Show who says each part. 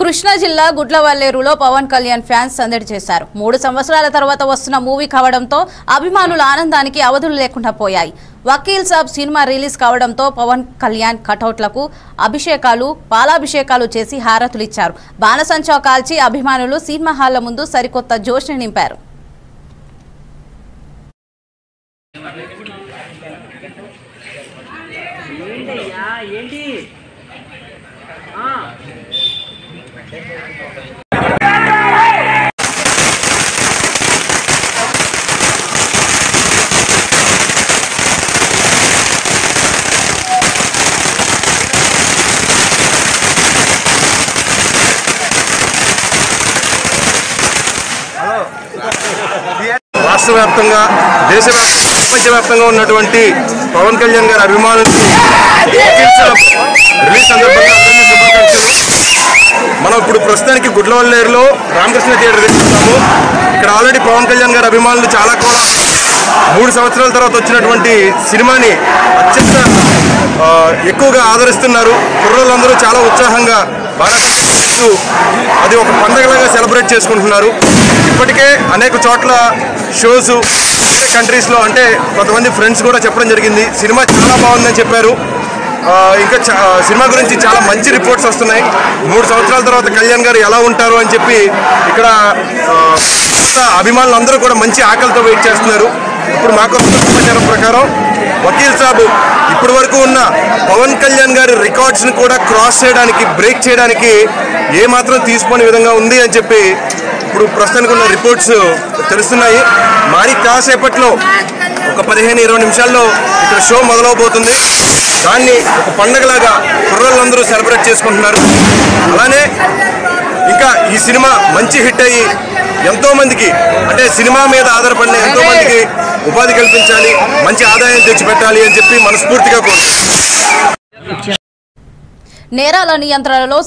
Speaker 1: కృష్ణా జిల్లా గుడ్లవల్లేరులో పవన్ కళ్యాణ్ ఫ్యాన్స్ సందడి చేశారు. మూడు సంవత్సరాల తర్వాత వస్తున్న మూవీ కావడంతో అభిమానుల ఆనందానికి అవధులు లేకుండా పోయాయి. వకీల్ సాబ్ సినిమా రిలీజ్ కావడంతో పవన్ కళ్యాణ్ కటౌట్లకు అభిషేకాలు పాలాభిషేకాలు చేసి హారతులిచ్చారు. బాణసంచా కాల్చి అభిమానులు సినిమా హాళ్ళ ముందు సరికొత్త జోష్ని నింపారు.
Speaker 2: ఏంటి?
Speaker 3: రాష్ట్ర వ్యాప్తంగా దేశవ్యాప్తంగా ప్రపంచవ్యాప్తంగా ఉన్నటువంటి పవన్ కళ్యాణ్ గారి అభిమానులు రిలీజ్ సందర్భంగా ప్రస్తుతానికి గుడ్లవల్లేరులో రామకృష్ణ థియేటర్ తీసుకున్నాము ఇక్కడ ఆల్రెడీ పవన్ కళ్యాణ్ గారి అభిమానులు చాలా కూడా మూడు సంవత్సరాల తర్వాత వచ్చినటువంటి సినిమాని అత్యంత ఎక్కువగా ఆదరిస్తున్నారు. కుర్రోళ్ళందరూ చాలా ఉత్సాహంగా బాణసంచా చేస్తూ అది ఒక పండగలాగా సెలబ్రేట్ చేసుకుంటున్నారు. ఇప్పటికే అనేక చోట్ల షోస్ వేరే కంట్రీస్లో అంటే కొంతమంది ఫ్రెండ్స్ కూడా చెప్పడం జరిగింది. సినిమా చాలా బాగుందని చెప్పారు. ఇంకా సినిమా గురించి చాలా మంచి రిపోర్ట్స్ వస్తున్నాయి. మూడు సంవత్సరాల తర్వాత కళ్యాణ్ గారు ఎలా ఉంటారు అని చెప్పి ఇక్కడ కొత్త అభిమానులు అందరూ కూడా మంచి ఆకలితో వెయిట్ చేస్తున్నారు. ఇప్పుడు మాకు సమాచారం ప్రకారం వకీల్ సాబ్ ఇప్పటి వరకు ఉన్న పవన్ కళ్యాణ్ గారి రికార్డ్స్ని కూడా క్రాస్ చేయడానికి బ్రేక్ చేయడానికి ఏమాత్రం మాత్రం తీసుకోని విధంగా ఉంది అని చెప్పి ఇప్పుడు ప్రస్తుతానికి ఉన్న రిపోర్ట్స్ తెలుస్తున్నాయి. మరి కాసేపట్లో ఒక పదిహేను ఇరవై నిమిషాల్లో ఇక్కడ షో మొదలవబోతుంది. దాన్ని ఒక పండగలాగా కుర్రోళ్ళందరూ సెలబ్రేట్ చేసుకుంటున్నారు. అలానే ఇంకా ఈ సినిమా మంచి హిట్ అయ్యి ఎంతో మందికి అంటే సినిమా మీద ఆధారపడిన ఎంతో మందికి ఉపాధి కల్పించాలి మంచి ఆదాయం తెచ్చిపెట్టాలి అని చెప్పి మనస్ఫూర్తిగా కోరుకుంటున్నాను
Speaker 1: నేరాల నియంత్రణలో